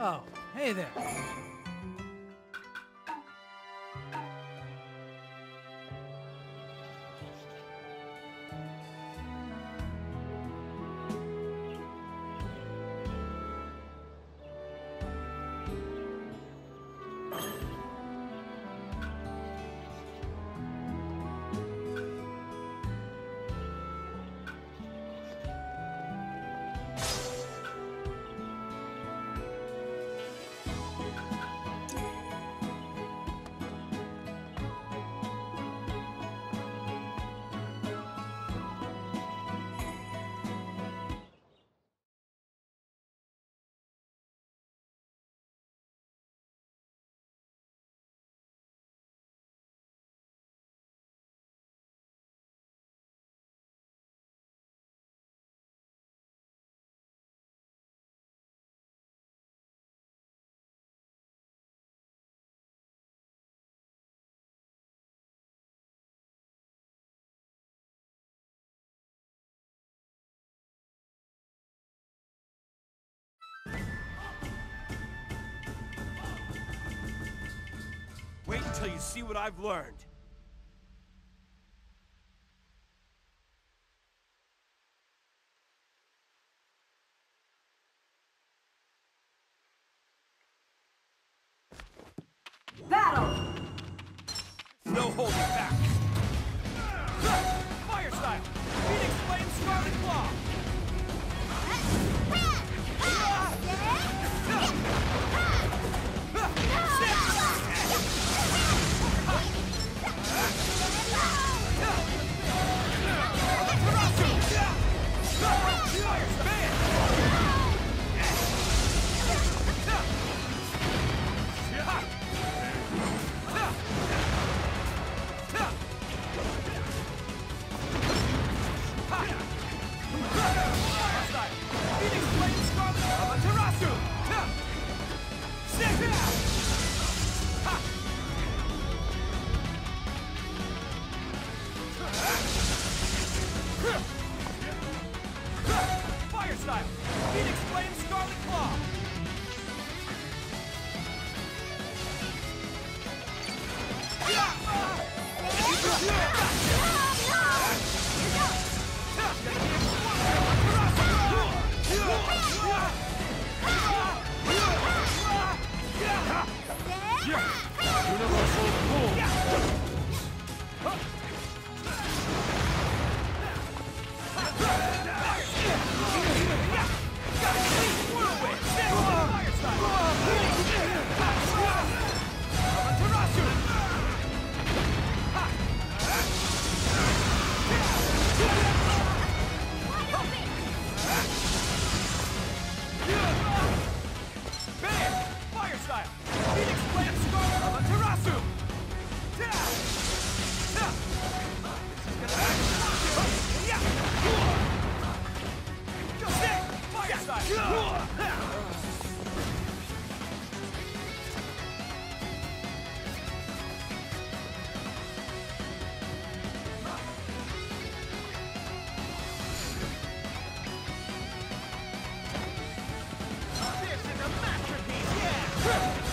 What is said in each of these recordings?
Oh, hey there. until you see what I've learned. Battle! No holding back! Yeah. This is a masterpiece, yeah!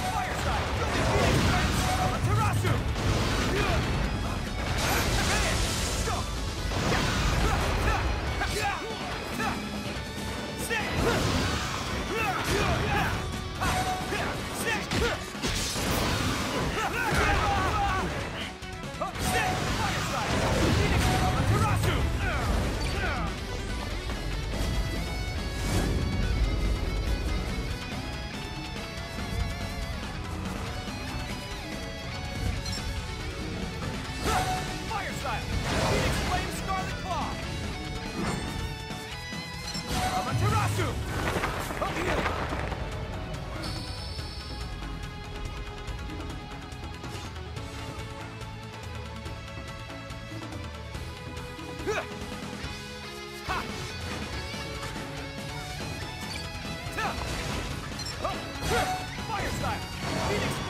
Fire style! Phoenix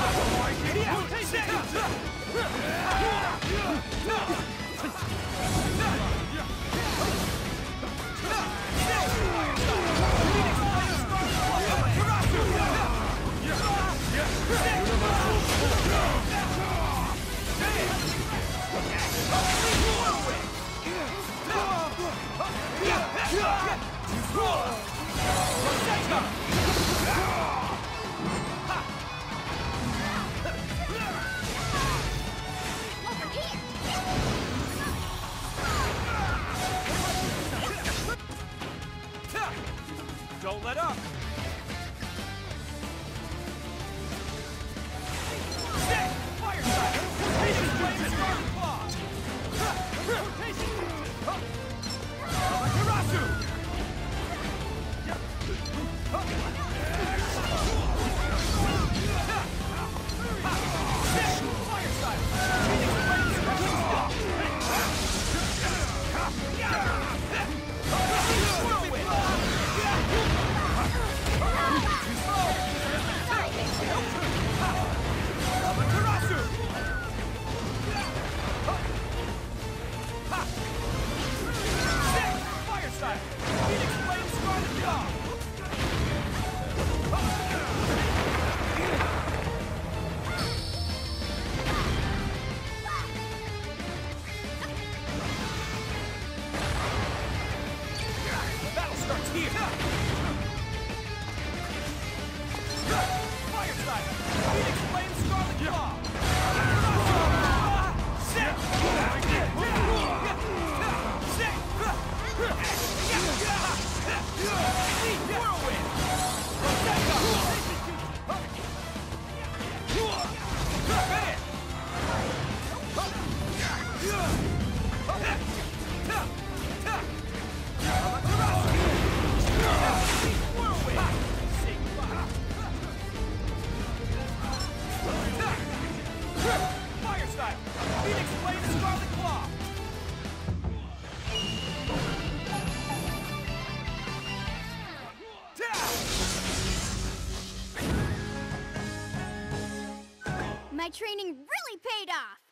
here! Amaterasu slow! Fire side! That's just... Don't let up! Here! Training really paid off.